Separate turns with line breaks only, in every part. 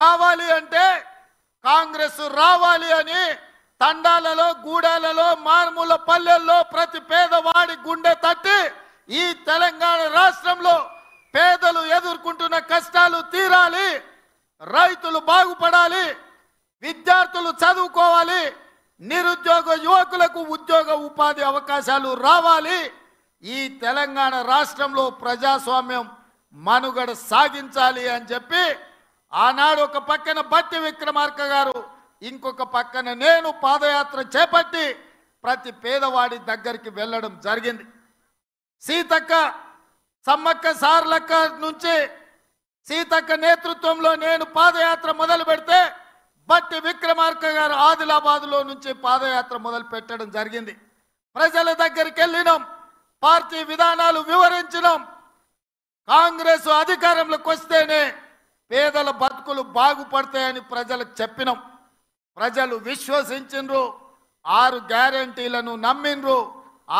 కావాలి అంటే కాంగ్రెస్ రావాలి అని తండాలలో గూడాలలో మారుమూల పల్లెల్లో ప్రతి పేదవాడి గుండె తట్టి ఈ తెలంగాణ రాష్ట్రంలో పేదలు ఎదుర్కొంటున్న కష్టాలు తీరాలి రైతులు బాగుపడాలి విద్యార్థులు చదువుకోవాలి నిరుద్యోగ యువకులకు ఉద్యోగ ఉపాధి అవకాశాలు రావాలి. ఈ తెలంగాణ రాష్ట్రంలో ప్రజాస్వామ్యం మనుగడ సాగించాలి అని చెప్పి ఆనాడు ఒక పక్కన బట్టి విక్రమార్క గారు ఇంకొక పక్కన నేను పాదయాత్ర చేపట్టి ప్రతి పేదవాడి దగ్గరికి వెళ్ళడం జరిగింది. సీతక్క సమ్మక్క సార్లక్క నుంచి సీతక్క నేతృత్వంలో నేను పాదయాత్ర మొదలు పెడితే బట్టి విక్రమార్క గారు ఆదిలాబాద్లో నుంచి పాదయాత్ర మొదలు పెట్టడం జరిగింది. ప్రజల దగ్గరికి వెళ్ళినాం పార్టీ విధానాలు వివరించినాం. కాంగ్రెస్ అధికారంలోకి వస్తేనే పేదల బతుకులు బాగుపడతాయని ప్రజలకు చెప్పినాం. ప్రజలు విశ్వసించిండ్రు ఆరు గ్యారంటీలను నమ్మిండ్రు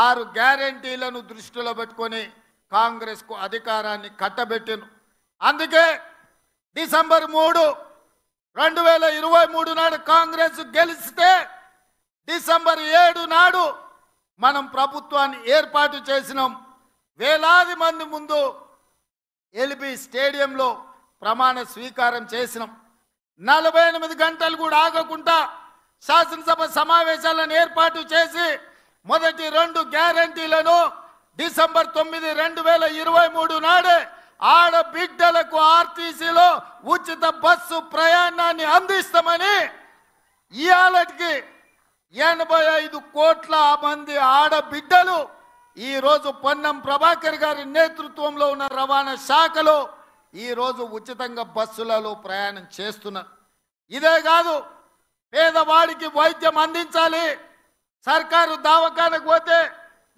ఆరు గ్యారంటీలను దృష్టిలో పెట్టుకొని కాంగ్రెస్కు అధికారాన్ని కట్టబెట్టిను అందుకే డిసెంబర్ మూడు రెండు వేల ఇరవై మూడు నాడు కాంగ్రెస్ గెలిస్తే డిసెంబర్ ఏడు నాడు మనం ప్రభుత్వాన్ని ఏర్పాటు చేసినాం. వేలాది మంది ముందు ఎల్బి స్టేడియంలో ప్రమాణ స్వీకారం చేసినాం. నలభై ఎనిమిది గంటలు కూడా ఆగకుండా శాసనసభ సమావేశాలను ఏర్పాటు చేసి మొదటి రెండు గ్యారంటీలను డిసెంబర్ తొమ్మిది రెండు వేల ఇరవై మూడు నాడే ఆడబిడ్డలకు ఆర్టీసీలో ఉచిత బస్సు ప్రయాణాన్ని అందిస్తామని ఇవాళకి ఎనభై ఐదు కోట్ల మంది ఆడబిడ్డలు ఈరోజు పొన్నం ప్రభాకర్ గారి నేతృత్వంలో ఉన్న రవాణా శాఖలో ఈరోజు ఉచితంగా బస్సులలో ప్రయాణం చేస్తున్నారు ఇదే కాదు పేదవాడికి వైద్యం అందించాలి. సర్కారు దవాఖానకు పోతే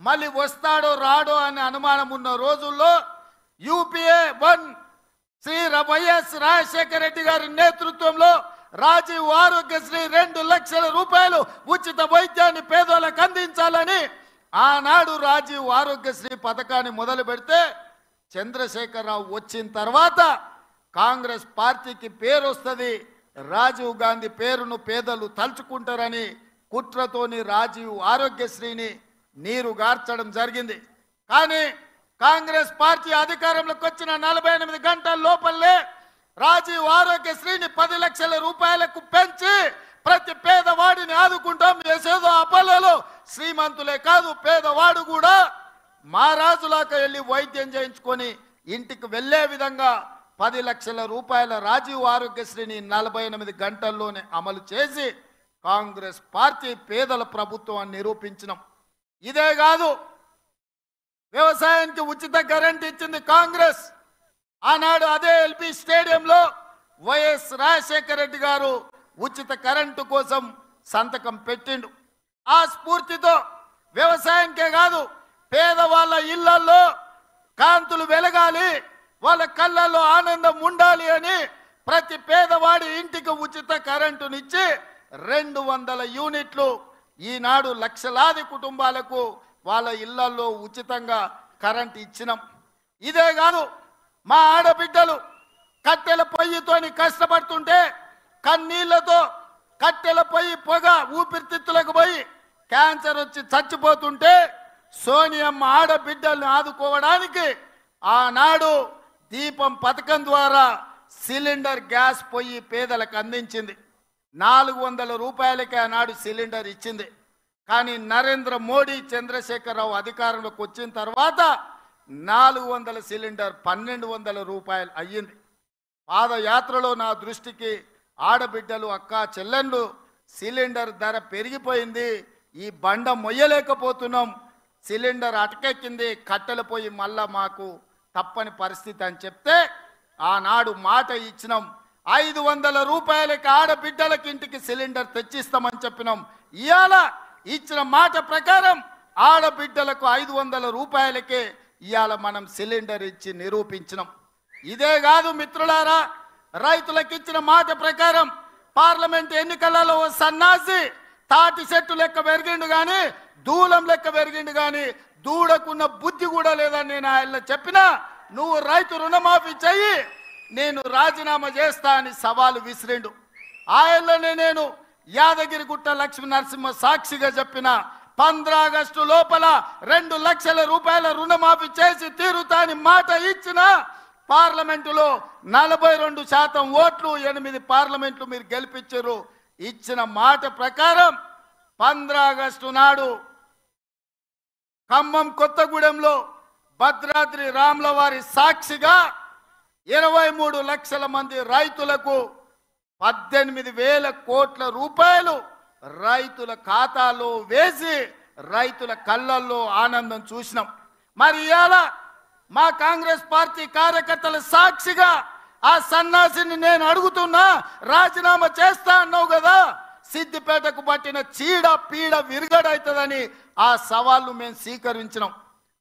మళ్ళీ వస్తాడో రాడో అనే అనుమానం ఉన్న రోజుల్లో UPA one Shri YS Rajasekhara Reddy గారి నేతృత్వంలో రాజీవ్ ఆరోగ్యశ్రీ రెండు లక్షల రూపాయలు ఉచిత వైద్యాన్ని పేదోళ్ళకు అందించాలని ఆనాడు రాజీవ్ ఆరోగ్యశ్రీ పథకాన్ని మొదలు పెడితే చంద్రశేఖరరావు వచ్చిన తర్వాత కాంగ్రెస్ పార్టీకి పేరు వస్తుంది. రాజీవ్ గాంధీ పేరును పేదలు తలుచుకుంటారని కుట్రతోని రాజీవ్ ఆరోగ్యశ్రీని నీరు గార్చడం జరిగింది. కానీ కాంగ్రెస్ పార్టీ అధికారంలోకి వచ్చిన నలభై ఎనిమిది గంటల లోపలే రాజీవ్ ఆరోగ్యశ్రీని పది లక్షల రూపాయలకు పెంచి ప్రతి పేదవాడిని ఆదుకుంటాం. చేసేదో అపల్లెలు శ్రీమంతులే కాదు పేదవాడు కూడా మహారాజులాగా వెళ్ళి వైద్యం చేయించుకొని ఇంటికి వెళ్ళే విధంగా పది లక్షల రూపాయల రాజీవ్ ఆరోగ్యశ్రీని నలభై ఎనిమిది గంటల్లోనే అమలు చేసి కాంగ్రెస్ పార్టీ పేదల ప్రభుత్వం అని నిరూపించినాం. ఇదే కాదు వ్యవసాయానికి ఉచిత కరెంట్ ఇచ్చింది కాంగ్రెస్. ఆనాడు అదే ఎల్పి స్టేడియంలో వైఎస్ రాజశేఖర రెడ్డి గారు ఉచిత కరెంటు కోసం సంతకం పెట్టిండు. ఆ స్ఫూర్తితో వ్యవసాయంకే కాదు పేదవాళ్ళ ఇళ్ళలో కాంతులు వెలగాలి వాళ్ళ కళ్ళల్లో ఆనందం ఉండాలి అని ప్రతి పేదవాడి ఇంటికి ఉచిత కరెంటునిచ్చి రెండు వందల యూనిట్లు ఈనాడు లక్షలాది కుటుంబాలకు వాళ్ళ ఇళ్ళలో ఉచితంగా కరెంట్ ఇచ్చినాం ఇదే కాదు మా ఆడబిడ్డలు కట్టెల పొయ్యితోని కష్టపడుతుంటే కన్నీళ్ళతో కట్టెల పొయ్యి పొగ ఊపిరితిత్తులకు పోయి క్యాన్సర్ వచ్చి చచ్చిపోతుంటే సోనియమ్మ ఆడబిడ్డల్ని ఆదుకోవడానికి ఆనాడు దీపం పథకం ద్వారా సిలిండర్ గ్యాస్ పొయ్యి పేదలకు అందించింది. నాలుగు వందల రూపాయలకి ఆనాడు సిలిండర్ ఇచ్చింది. కానీ నరేంద్ర మోడీ చంద్రశేఖరరావు అధికారంలోకి వచ్చిన తర్వాత నాలుగు వందల సిలిండర్ పన్నెండు వందల రూపాయలు అయ్యింది. పాదయాత్రలో నా దృష్టికి ఆడబిడ్డలు అక్క చెల్లెళ్ళు సిలిండర్ ధర పెరిగిపోయింది. ఈ బండ మొయ్యలేకపోతున్నాం. సిలిండర్ అటకెక్కింది కట్టెలు పోయి మళ్ళా మాకు తప్పని పరిస్థితి అని చెప్తే ఆనాడు మాట ఇచ్చినాం. ఐదు వందల రూపాయలకి ఆడబిడ్డలకి ఇంటికి సిలిండర్ తెచ్చిస్తామని చెప్పినాం. ఇవాళ ఇచ్చిన మాట ప్రకారం ఆడబిడ్డలకు ఐదు వందల రూపాయలకే ఇవాళ మనం సిలిండర్ ఇచ్చి నిరూపించినాం. ఇదే కాదు మిత్రులారా రైతులకు ఇచ్చిన మాట ప్రకారం పార్లమెంట్ ఎన్నికలలో సన్నాసి తాటి చెట్టు లెక్క పెరిగిండు కానీ దూలం లెక్క పెరిగిండు కానీ దూడకున్న బుద్ధి కూడా లేదని నేను ఆయన చెప్పినా నువ్వు రైతు రుణమాఫీ చెయ్యి నేను రాజీనామా చేస్తా అని సవాలు విసిరిండు. ఆయనలోనే నేను యాదగిరిగుట్ట లక్ష్మీ నరసింహ సాక్షిగా చెప్పిన పంద్ర ఆగస్టు లోపల రెండు లక్షల రూపాయల రుణమాఫీ చేసి తీరుతాని మాట ఇచ్చిన పార్లమెంటులో నలభై రెండు శాతం ఓట్లు ఎనిమిది పార్లమెంట్లు మీరు గెలిపించారు. ఇచ్చిన మాట ప్రకారం పంద్ర ఆగస్టు నాడు ఖమ్మం కొత్తగూడెంలో భద్రాద్రి రాముల వారి సాక్షిగా ఇరవై మూడు లక్షల మంది రైతులకు పద్దెనిమిది వేల కోట్ల రూపాయలు రైతుల ఖాతాలో వేసి రైతుల కళ్ళల్లో ఆనందం చూసినాం. మరి ఇవాళ మా కాంగ్రెస్ పార్టీ కార్యకర్తల సాక్షిగా ఆ సన్నాసిని నేను అడుగుతున్నా రాజీనామా చేస్తా అన్నావు కదా సిద్దిపేటకు పట్టిన చీడ పీడ విరుగడవుతుందని ఆ సవాళ్ళు మేము స్వీకరించినాం.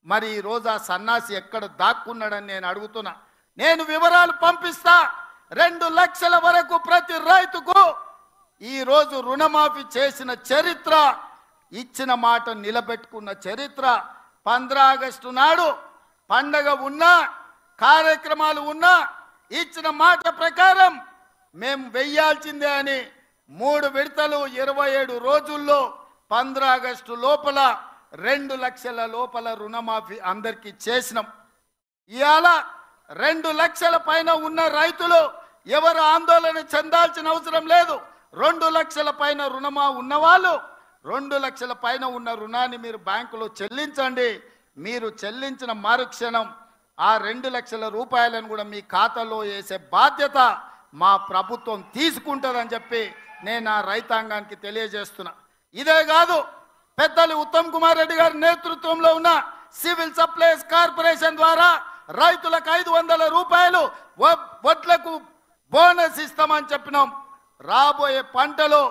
మరి ఈ ఆ సన్నాసి ఎక్కడ దాక్కున్నాడని నేను అడుగుతున్నా. నేను వివరాలు పంపిస్తా. రెండు లక్షల వరకు ప్రతి రైతుకు ఈరోజు రుణమాఫీ చేసిన చరిత్ర ఇచ్చిన మాట నిలబెట్టుకున్న చరిత్ర. పంద్ర ఆగస్టు నాడు పండగ ఉన్నా కార్యక్రమాలు ఉన్నా ఇచ్చిన మాట ప్రకారం మేము వెయ్యాల్సిందే అని మూడు విడతలు ఇరవై ఏడు రోజుల్లో పంద్ర ఆగస్టు లోపల రెండు లక్షల లోపల రుణమాఫీ అందరికీ చేసినాం. ఇవాళ రెండు లక్షల పైన ఉన్న రైతులు ఎవరు ఆందోళన చెందాల్సిన అవసరం లేదు. రెండు లక్షల పైన రుణమా ఉన్నవాళ్ళు రెండు లక్షల పైన ఉన్న రుణాన్ని మీరు బ్యాంకులో చెల్లించండి. మీరు చెల్లించిన మరుక్షణం ఆ రెండు లక్షల రూపాయలను కూడా మీ ఖాతాలో వేసే బాధ్యత మా ప్రభుత్వం తీసుకుంటుందని చెప్పి నేను ఆ రైతాంగానికి తెలియజేస్తున్నా. ఇదే కాదు పెద్దలు ఉత్తమ్ కుమార్ రెడ్డి గారి నేతృత్వంలో ఉన్న సివిల్ సప్లైస్ కార్పొరేషన్ ద్వారా రైతులకు ఐదు వందల రూపాయలు వడ్లకు బోనస్ ఇస్తామని చెప్పినాం. రాబోయే పంటలో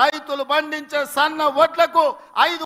రైతులు పండించే సన్న వడ్లకు ఐదు